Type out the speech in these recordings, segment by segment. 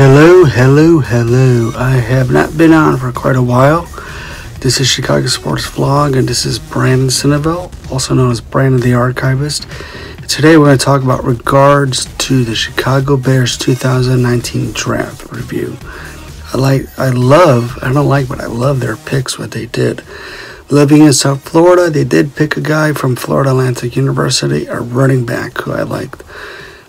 Hello, hello, hello. I have not been on for quite a while. This is Chicago Sports Vlog, and this is Brandon Cineville, also known as Brandon the Archivist. Today we're going to talk about regards to the Chicago Bears 2019 draft review. I like, I love, I don't like, but I love their picks, what they did. Living in South Florida, they did pick a guy from Florida Atlantic University, a running back who I liked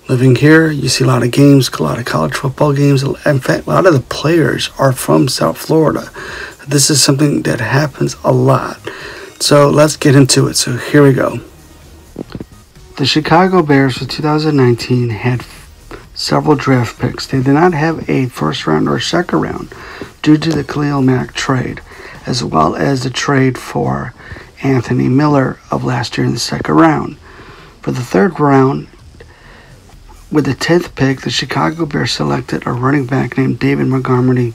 living here, you see a lot of games, a lot of college football games. In fact, a lot of the players are from South Florida. This is something that happens a lot. So let's get into it. So here we go. The Chicago Bears for 2019 had several draft picks. They did not have a first round or second round due to the Khalil Mack trade, as well as the trade for Anthony Miller of last year in the second round. For the third round, with the 10th pick, the Chicago Bears selected a running back named David Montgomery,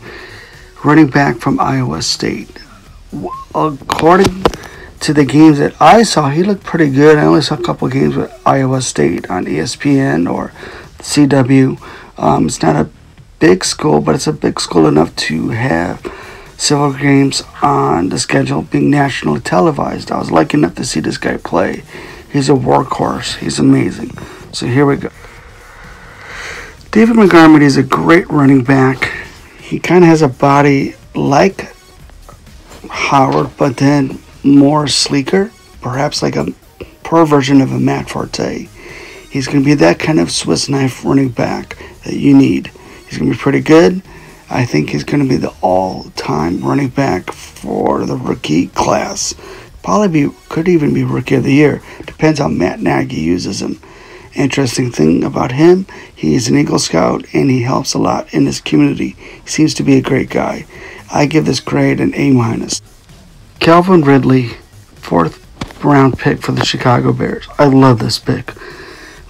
running back from Iowa State. According to the games that I saw, he looked pretty good. I only saw a couple games with Iowa State on ESPN or CW. Um, it's not a big school, but it's a big school enough to have several games on the schedule being nationally televised. I was lucky enough to see this guy play. He's a workhorse. He's amazing. So here we go. David Montgomery is a great running back. He kind of has a body like Howard, but then more sleeker, perhaps like a poor version of a Matt Forte. He's going to be that kind of Swiss knife running back that you need. He's going to be pretty good. I think he's going to be the all-time running back for the rookie class. Probably be, could even be rookie of the year. Depends how Matt Nagy uses him. Interesting thing about him, he is an Eagle Scout and he helps a lot in his community. He seems to be a great guy. I give this grade an A minus. Calvin Ridley, fourth round pick for the Chicago Bears. I love this pick.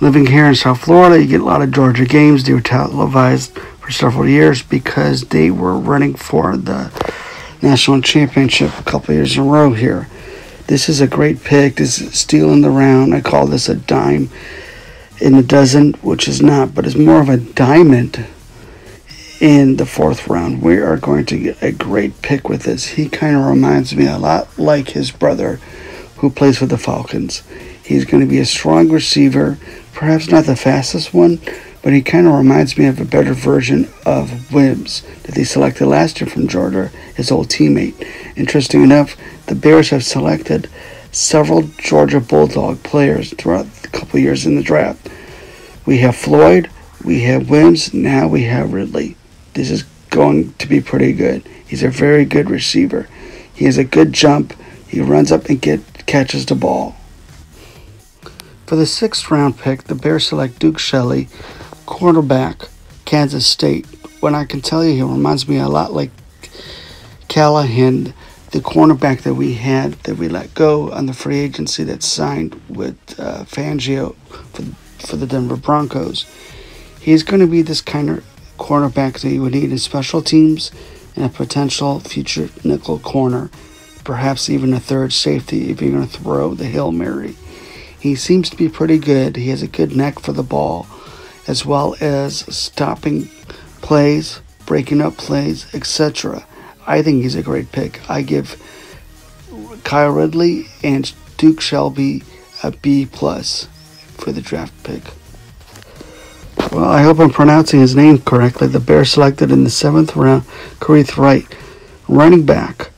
Living here in South Florida, you get a lot of Georgia games. They were televised for several years because they were running for the national championship a couple years in a row here. This is a great pick. This is stealing the round. I call this a dime in the dozen, which is not, but it's more of a diamond in the fourth round. We are going to get a great pick with this. He kind of reminds me a lot like his brother who plays for the Falcons. He's going to be a strong receiver, perhaps not the fastest one, but he kind of reminds me of a better version of Wims that they selected last year from Georgia, his old teammate. Interesting enough, the Bears have selected several Georgia Bulldog players throughout couple years in the draft. We have Floyd, we have Wims, now we have Ridley. This is going to be pretty good. He's a very good receiver. He has a good jump. He runs up and get catches the ball. For the sixth round pick, the Bears select Duke Shelley, cornerback, Kansas State. When I can tell you, he reminds me a lot like Callahan the cornerback that we had that we let go on the free agency that signed with uh, Fangio for, for the Denver Broncos. He's going to be this kind of cornerback that you would need in special teams and a potential future nickel corner, perhaps even a third safety if you're going to throw the Hail Mary. He seems to be pretty good. He has a good neck for the ball, as well as stopping plays, breaking up plays, etc. I think he's a great pick. I give Kyle Ridley and Duke Shelby a B plus for the draft pick. Well, I hope I'm pronouncing his name correctly. The Bears selected in the seventh round Kerrith Whyte, running back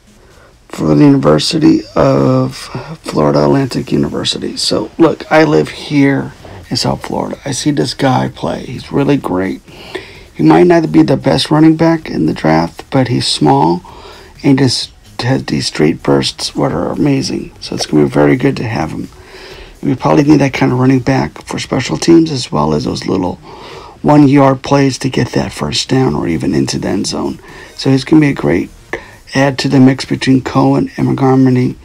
for the University of Florida Atlantic University. So, look, I live here in South Florida. I see this guy play. He's really great. He might not be the best running back in the draft, but he's small and just has these straight bursts what are amazing. So it's going to be very good to have him. We probably need that kind of running back for special teams as well as those little one yard plays to get that first down or even into the end zone. So he's going to be a great add to the mix between Cohen and Montgomery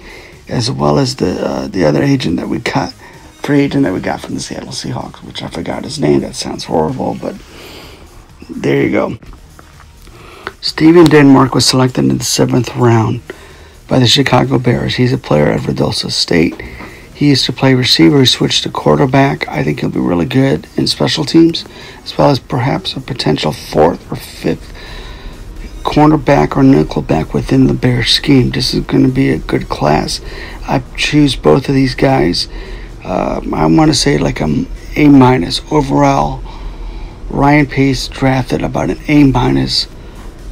as well as the uh, the other agent that we got, free agent that we got from the Seattle Seahawks, which I forgot his name. That sounds horrible, but there you go. Stephen Denmark was selected in the seventh round by the Chicago Bears. He's a player at Valdosta State. He used to play receiver. He switched to quarterback. I think he'll be really good in special teams, as well as perhaps a potential fourth or fifth cornerback or nickelback within the Bears scheme. This is going to be a good class. I choose both of these guys. Uh, I want to say like a A minus overall. Ryan Pace drafted about an A minus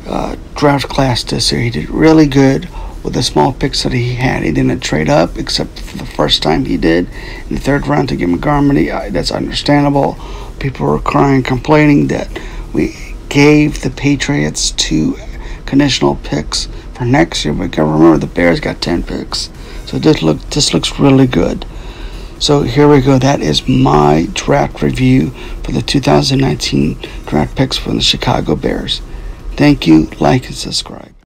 uh, draft class this year. He did really good with the small picks that he had. He didn't trade up except for the first time he did in the third round to get Montgomery. That's understandable. People were crying, complaining that we gave the Patriots two conditional picks for next year. But remember the Bears got ten picks, so this look this looks really good. So here we go. That is my draft review for the 2019 draft picks from the Chicago Bears. Thank you. Like and subscribe.